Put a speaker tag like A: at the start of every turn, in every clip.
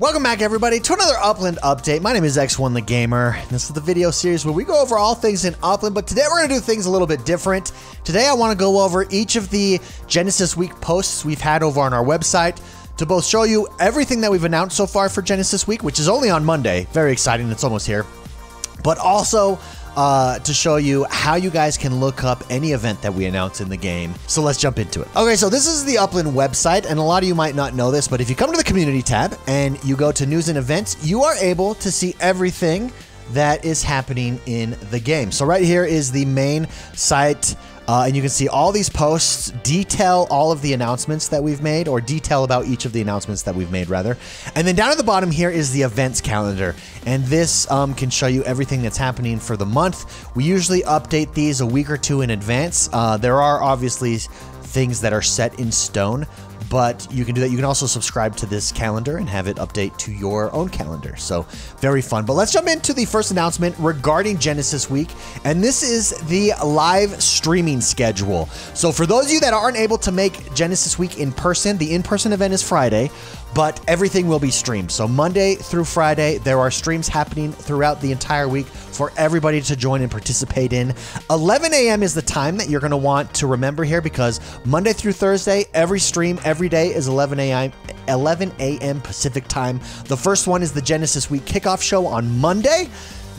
A: Welcome back, everybody, to another Upland update. My name is X1 the Gamer. This is the video series where we go over all things in Upland, but today we're going to do things a little bit different. Today I want to go over each of the Genesis Week posts we've had over on our website to both show you everything that we've announced so far for Genesis Week, which is only on Monday. Very exciting, it's almost here. But also uh, to show you how you guys can look up any event that we announce in the game. So let's jump into it. Okay, so this is the Upland website, and a lot of you might not know this, but if you come to the community tab and you go to news and events, you are able to see everything that is happening in the game. So right here is the main site uh, and you can see all these posts detail all of the announcements that we've made, or detail about each of the announcements that we've made, rather. And then down at the bottom here is the events calendar. And this um, can show you everything that's happening for the month. We usually update these a week or two in advance. Uh, there are obviously things that are set in stone, but you can do that. You can also subscribe to this calendar and have it update to your own calendar. So very fun. But let's jump into the first announcement regarding Genesis Week, and this is the live streaming schedule. So for those of you that aren't able to make Genesis Week in person, the in-person event is Friday but everything will be streamed. So Monday through Friday, there are streams happening throughout the entire week for everybody to join and participate in. 11 a.m. is the time that you're going to want to remember here because Monday through Thursday, every stream every day is 11 a.m. 11 a.m. Pacific time. The first one is the Genesis Week kickoff show on Monday.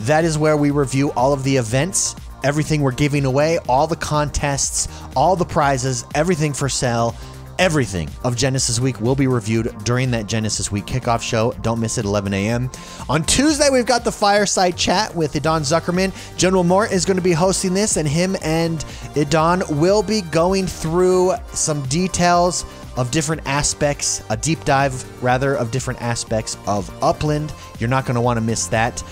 A: That is where we review all of the events everything we're giving away, all the contests, all the prizes, everything for sale everything of Genesis Week will be reviewed during that Genesis Week kickoff show. Don't miss it, 11 a.m. On Tuesday, we've got the fireside chat with Idan Zuckerman. General Moore is going to be hosting this, and him and Idan will be going through some details of different aspects, a deep dive rather of different aspects of Upland. You're not going to want to miss that.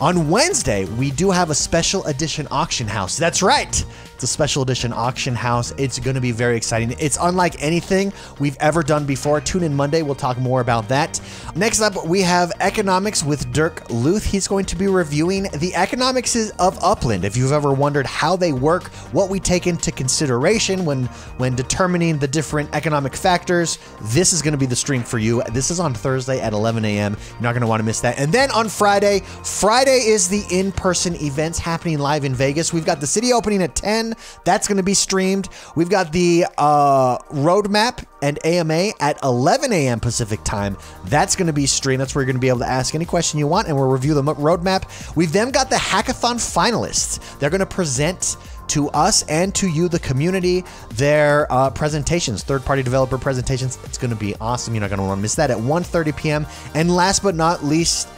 A: On Wednesday, we do have a special edition auction house. That's right. A special edition auction house. It's going to be very exciting. It's unlike anything we've ever done before. Tune in Monday. We'll talk more about that. Next up, we have economics with Dirk Lueth. He's going to be reviewing the economics of Upland. If you've ever wondered how they work, what we take into consideration when when determining the different economic factors, this is going to be the stream for you. This is on Thursday at 11 a.m. You're not going to want to miss that. And then on Friday, Friday is the in-person events happening live in Vegas. We've got the city opening at 10. That's going to be streamed. We've got the uh, roadmap and AMA at 11 a.m. Pacific time. That's going to be streamed. That's where you're going to be able to ask any question you want, and we'll review the roadmap. We've then got the hackathon finalists. They're going to present to us and to you, the community, their uh, presentations, third-party developer presentations. It's going to be awesome. You're not going to want to miss that at 1:30 p.m. And last but not least,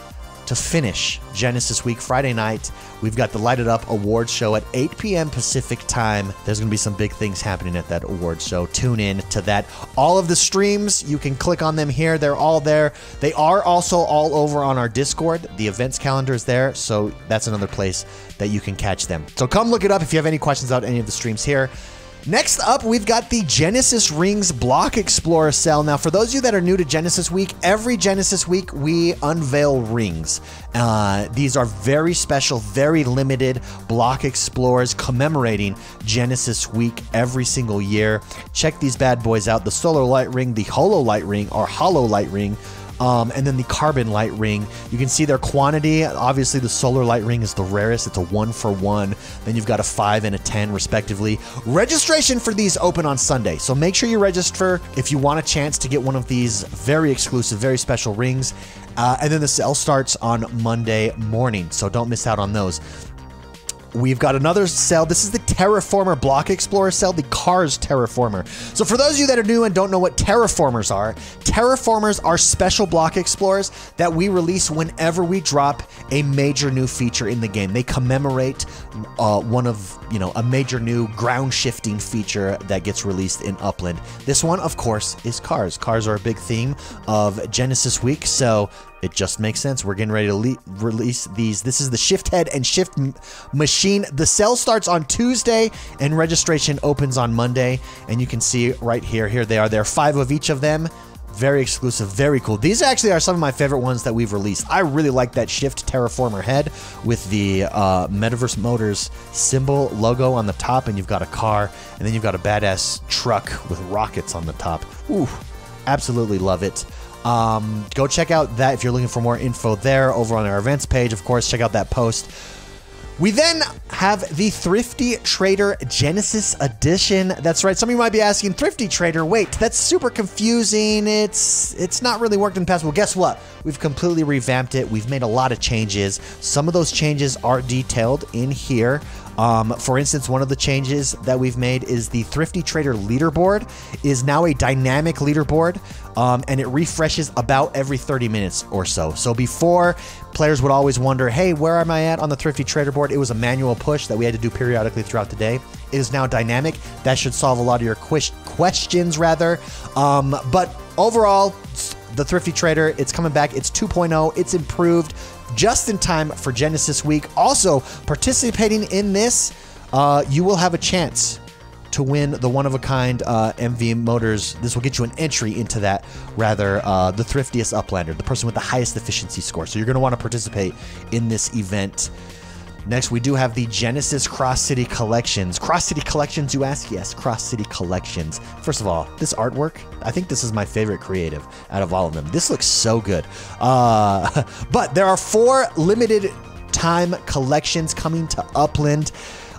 A: to finish Genesis Week Friday night. We've got the Lighted Up Awards show at 8 p.m. Pacific time. There's going to be some big things happening at that awards show. Tune in to that. All of the streams, you can click on them here. They're all there. They are also all over on our Discord. The events calendar is there, so that's another place that you can catch them. So come look it up if you have any questions about any of the streams here. Next up, we've got the Genesis Rings Block Explorer cell. Now, for those of you that are new to Genesis Week, every Genesis Week we unveil rings. Uh, these are very special, very limited block explorers commemorating Genesis Week every single year. Check these bad boys out the Solar Light Ring, the Holo Light Ring, or Hollow Light Ring. Um, and then the carbon light ring. You can see their quantity. Obviously, the solar light ring is the rarest. It's a one for one. Then you've got a five and a 10, respectively. Registration for these open on Sunday. So make sure you register if you want a chance to get one of these very exclusive, very special rings. Uh, and then the sale starts on Monday morning. So don't miss out on those. We've got another sale. This is the Terraformer Block Explorer cell, the Cars Terraformer. So for those of you that are new and don't know what Terraformers are, Terraformers are special block explorers that we release whenever we drop a major new feature in the game. They commemorate uh, one of, you know, a major new ground shifting feature that gets released in Upland. This one, of course, is cars. Cars are a big theme of Genesis Week, so it just makes sense. We're getting ready to release these. This is the Shift Head and Shift Machine. The sale starts on Tuesday and registration opens on Monday. And you can see right here, here they are. There are five of each of them. Very exclusive, very cool. These actually are some of my favorite ones that we've released. I really like that Shift Terraformer head with the uh, Metaverse Motors symbol logo on the top, and you've got a car, and then you've got a badass truck with rockets on the top. Ooh, absolutely love it. Um, go check out that if you're looking for more info there over on our events page. Of course, check out that post. We then have the Thrifty Trader Genesis Edition. That's right. Some of you might be asking, Thrifty Trader, wait, that's super confusing. It's it's not really worked in the past. Well, guess what? We've completely revamped it. We've made a lot of changes. Some of those changes are detailed in here. Um, for instance, one of the changes that we've made is the Thrifty Trader leaderboard is now a dynamic leaderboard, um, and it refreshes about every 30 minutes or so. So before, players would always wonder, hey, where am I at on the Thrifty Trader board? It was a manual push that we had to do periodically throughout the day. It is now dynamic. That should solve a lot of your questions, rather. Um, but overall, the Thrifty Trader, it's coming back. It's 2.0. It's improved just in time for Genesis Week. Also, participating in this, uh, you will have a chance to win the one of a kind uh, MV Motors. This will get you an entry into that, rather, uh, the thriftiest Uplander, the person with the highest efficiency score. So you're going to want to participate in this event. Next, we do have the Genesis Cross City Collections. Cross City Collections, you ask? Yes, Cross City Collections. First of all, this artwork, I think this is my favorite creative out of all of them. This looks so good. Uh, but there are four limited time collections coming to Upland.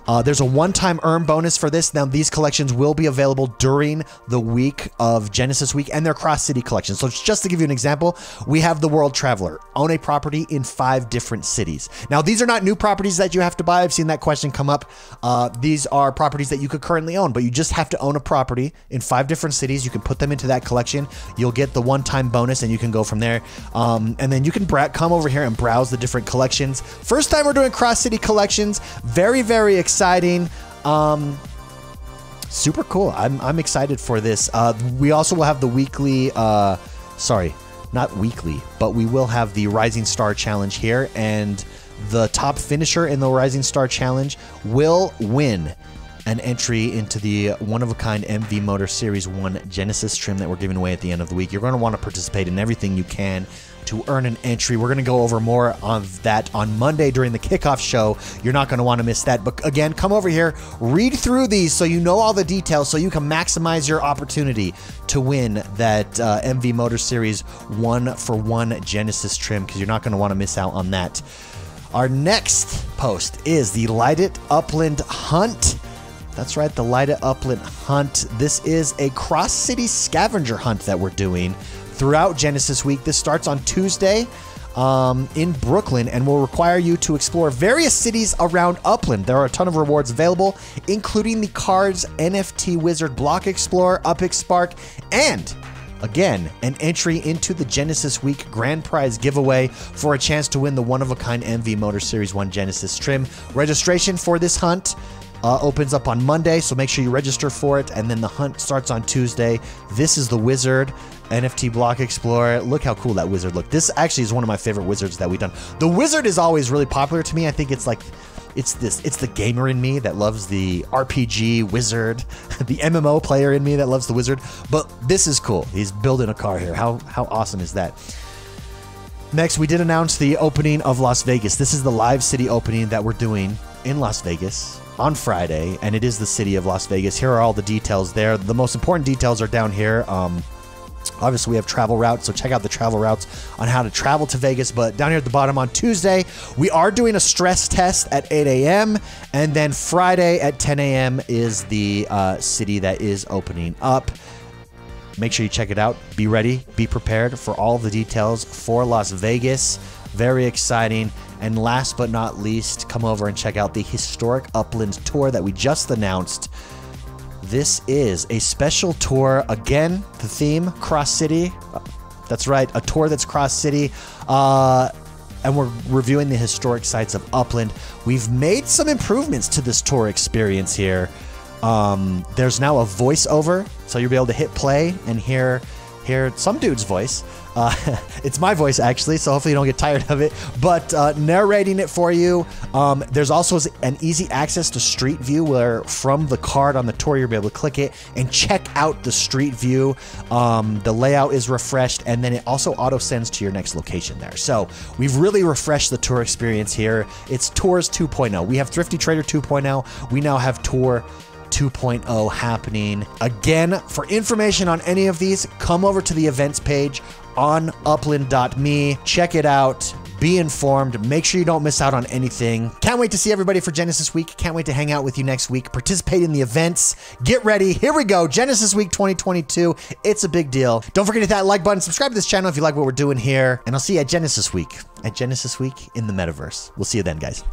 A: Uh, there's a one-time earn bonus for this. Now, these collections will be available during the week of Genesis Week, and they're cross-city collections. So, just to give you an example, we have the World Traveler own a property in five different cities. Now, these are not new properties that you have to buy. I've seen that question come up. Uh, these are properties that you could currently own, but you just have to own a property in five different cities. You can put them into that collection. You'll get the one-time bonus, and you can go from there. Um, and then you can come over here and browse the different collections. First time we're doing cross-city collections. Very, very exciting exciting. Um, super cool. I'm, I'm excited for this. Uh, we also will have the weekly, uh, sorry, not weekly, but we will have the Rising Star Challenge here, and the top finisher in the Rising Star Challenge will win an entry into the one of a kind MV Motor Series 1 Genesis trim that we're giving away at the end of the week. You're going to want to participate in everything you can to earn an entry. We're going to go over more of that on Monday during the kickoff show. You're not going to want to miss that. But again, come over here, read through these so you know all the details so you can maximize your opportunity to win that uh, MV Motor Series 1 for 1 Genesis trim because you're not going to want to miss out on that. Our next post is the Light It Upland Hunt. That's right, the Light It Upland Hunt. This is a cross city scavenger hunt that we're doing throughout Genesis Week. This starts on Tuesday um, in Brooklyn and will require you to explore various cities around Upland. There are a ton of rewards available, including the cards NFT Wizard Block Explorer, Upix Spark, and Again, an entry into the Genesis Week Grand Prize giveaway for a chance to win the one of a kind MV Motor Series 1 Genesis trim. Registration for this hunt uh, opens up on Monday, so make sure you register for it. And then the hunt starts on Tuesday. This is the Wizard NFT Block Explorer. Look how cool that wizard looked. This actually is one of my favorite wizards that we've done. The wizard is always really popular to me. I think it's like it's this it's the gamer in me that loves the RPG wizard, the MMO player in me that loves the wizard. But this is cool. He's building a car here. How how awesome is that? Next, we did announce the opening of Las Vegas. This is the live city opening that we're doing in Las Vegas on Friday, and it is the city of Las Vegas. Here are all the details there. The most important details are down here. Um, Obviously, we have travel routes, so check out the travel routes on how to travel to Vegas. But down here at the bottom on Tuesday, we are doing a stress test at 8 a.m. And then Friday at 10 a.m. is the uh, city that is opening up. Make sure you check it out. Be ready, be prepared for all the details for Las Vegas. Very exciting. And last but not least, come over and check out the historic Upland tour that we just announced. This is a special tour. Again, the theme Cross City. That's right, a tour that's Cross City. Uh, and we're reviewing the historic sites of Upland. We've made some improvements to this tour experience here. Um, there's now a voiceover, so you'll be able to hit play and hear hear some dude's voice. Uh, it's my voice actually, so hopefully you don't get tired of it. But uh, narrating it for you. Um, there's also an easy access to Street View, where from the card on the tour you'll be able to click it and check out the Street View. Um, the layout is refreshed, and then it also auto sends to your next location there. So we've really refreshed the tour experience here. It's Tours 2.0. We have Thrifty Trader 2.0. We now have Tour 2.0 happening. Again, for information on any of these, come over to the events page on upland.me. Check it out. Be informed. Make sure you don't miss out on anything. Can't wait to see everybody for Genesis Week. Can't wait to hang out with you next week. Participate in the events. Get ready. Here we go. Genesis Week 2022. It's a big deal. Don't forget to hit that like button. Subscribe to this channel if you like what we're doing here. And I'll see you at Genesis Week. At Genesis Week in the metaverse. We'll see you then, guys.